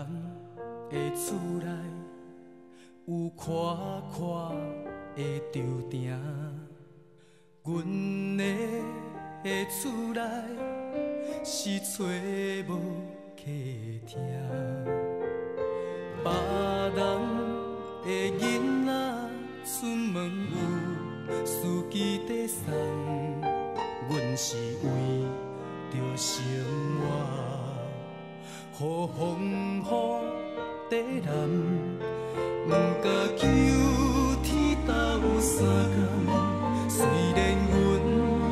人的厝内有宽宽的竹顶阮的厝内是找无客厅。别人的囡仔出门有司机在送阮是为着生活好风南。不敢求天斗相共，虽然阮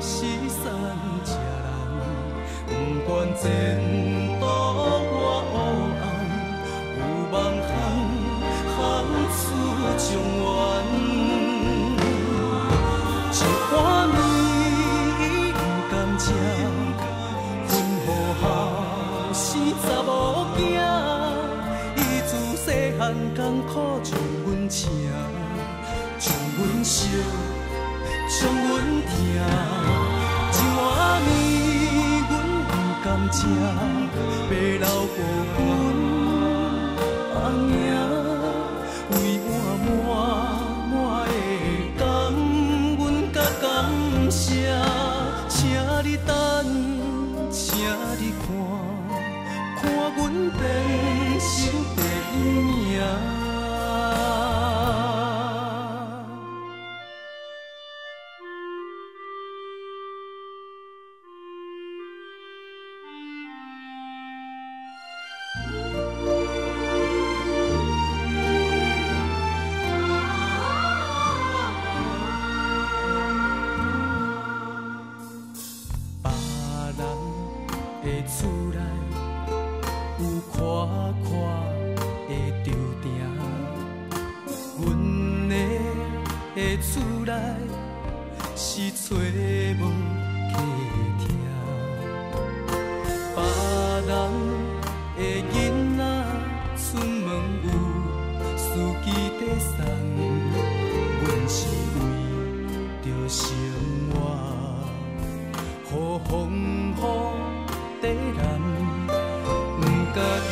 是三只人，不管前途我黑暗，有梦想行出状元，一碗艰艰苦将阮请，将阮惜，将阮疼。一碗面，阮不甘吃，白留孤阮阿娘，为碗满满的感，阮甲感谢，请你等，请你看，看阮变心。天涯。啊！人的厝内有看看。厝内是找无家听，别人的囡仔出门有司机在送，阮是为着生活，好风雨在咱，甲。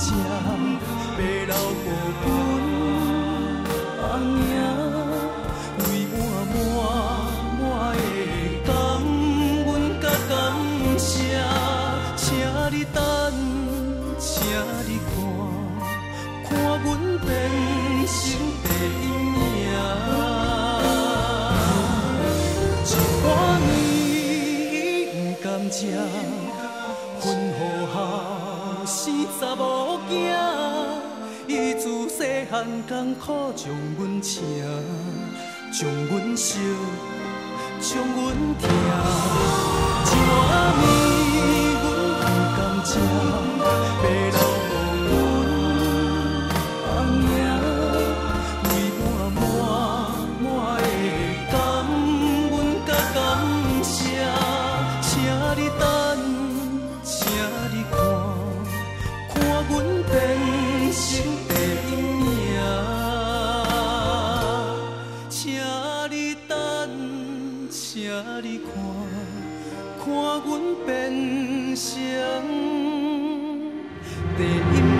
才爬楼过阮。阿娘为我满满的感恩甲感谢，请你等，请你看，看阮变成第一名。一半年不甘吃，是查某囝，伊自细汉艰苦将阮请，将阮惜，将阮疼，一碗。变成第一。